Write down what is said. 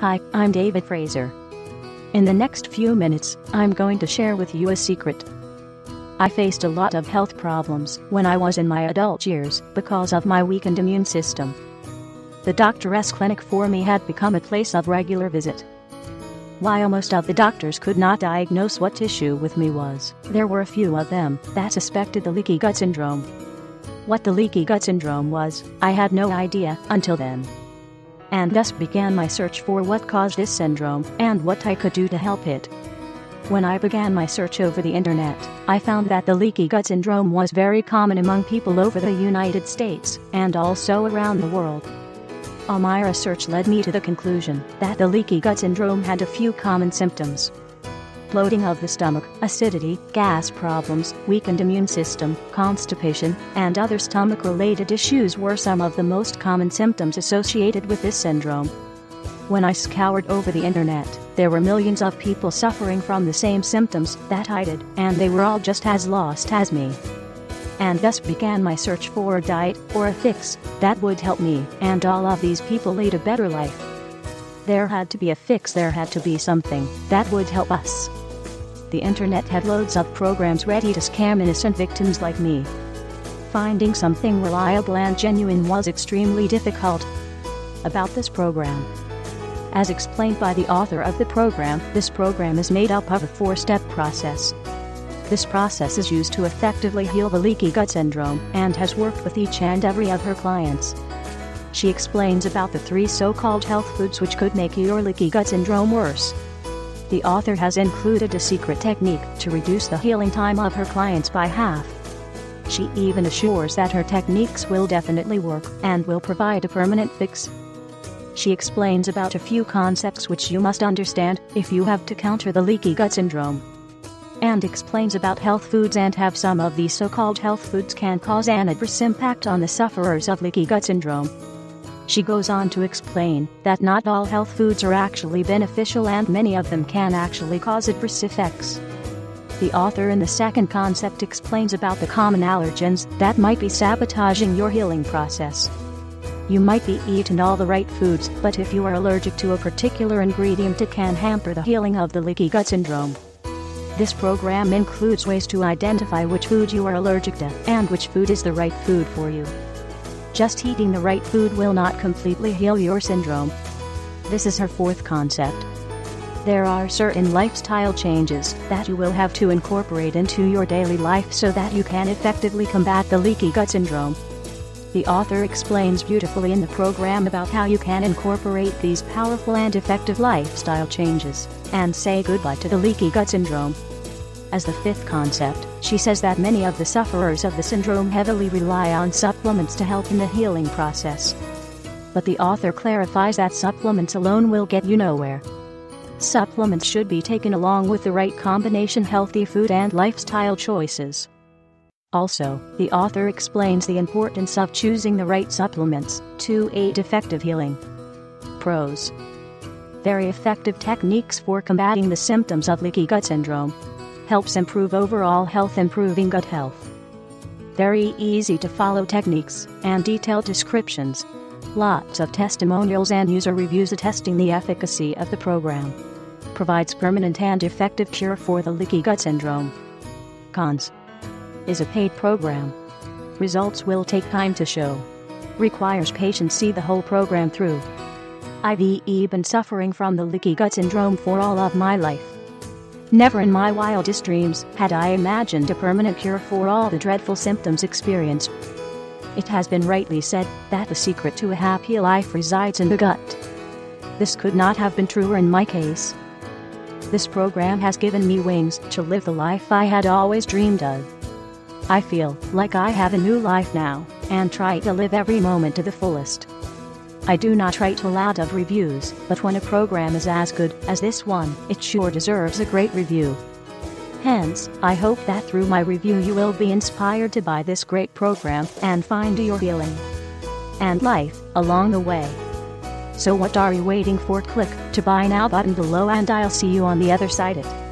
Hi, I'm David Fraser. In the next few minutes, I'm going to share with you a secret. I faced a lot of health problems when I was in my adult years because of my weakened immune system. The doctor's clinic for me had become a place of regular visit. While most of the doctors could not diagnose what issue with me was, there were a few of them that suspected the leaky gut syndrome. What the leaky gut syndrome was, I had no idea until then. And thus began my search for what caused this syndrome and what I could do to help it. When I began my search over the internet, I found that the leaky gut syndrome was very common among people over the United States and also around the world. All my research led me to the conclusion that the leaky gut syndrome had a few common symptoms. Bloating of the stomach, acidity, gas problems, weakened immune system, constipation, and other stomach related issues were some of the most common symptoms associated with this syndrome. When I scoured over the internet, there were millions of people suffering from the same symptoms that I did, and they were all just as lost as me. And thus began my search for a diet or a fix that would help me and all of these people lead a better life. There had to be a fix, there had to be something that would help us. The internet had loads of programs ready to scam innocent victims like me. Finding something reliable and genuine was extremely difficult. About this program, as explained by the author of the program, this program is made up of a four step process. This process is used to effectively heal the leaky gut syndrome and has worked with each and every of her clients. She explains about the three so called health foods which could make your leaky gut syndrome worse. The author has included a secret technique to reduce the healing time of her clients by half. She even assures that her techniques will definitely work and will provide a permanent fix she explains about a few concepts which you must understand if you have to counter the leaky gut syndrome. And explains about health foods and have some of these so called health foods can cause an adverse impact on the sufferers of leaky gut syndrome. She goes on to explain that not all health foods are actually beneficial and many of them can actually cause adverse effects. The author in the second concept explains about the common allergens that might be sabotaging your healing process. You might be eating all the right foods, but if you are allergic to a particular ingredient, it can hamper the healing of the leaky gut syndrome. This program includes ways to identify which food you are allergic to and which food is the right food for you. Just eating the right food will not completely heal your syndrome. This is her fourth concept. There are certain lifestyle changes that you will have to incorporate into your daily life so that you can effectively combat the leaky gut syndrome. The author explains beautifully in the program about how you can incorporate these powerful and effective lifestyle changes and say goodbye to the leaky gut syndrome. As the fifth concept, she says that many of the sufferers of the syndrome heavily rely on supplements to help in the healing process. But the author clarifies that supplements alone will get you nowhere. Supplements should be taken along with the right combination healthy food and lifestyle choices. Also, the author explains the importance of choosing the right supplements to aid effective healing. Pros Very effective techniques for combating the symptoms of leaky gut syndrome. Helps improve overall health, improving gut health. Very easy to follow techniques and detailed descriptions. Lots of testimonials and user reviews attesting the efficacy of the program. Provides permanent and effective cure for the leaky gut syndrome. Cons is a paid program. Results will take time to show. Requires patience see the whole program through. I've been suffering from the leaky gut syndrome for all of my life. Never in my wildest dreams had I imagined a permanent cure for all the dreadful symptoms experienced. It has been rightly said that the secret to a happy life resides in the gut. This could not have been truer in my case. This program has given me wings to live the life I had always dreamed of. I feel like I have a new life now, and try to live every moment to the fullest. I do not write a lot of reviews, but when a program is as good as this one, it sure deserves a great review. Hence, I hope that through my review you will be inspired to buy this great program and find your healing and life along the way. So what are you waiting for? Click to buy now button below and I'll see you on the other side it.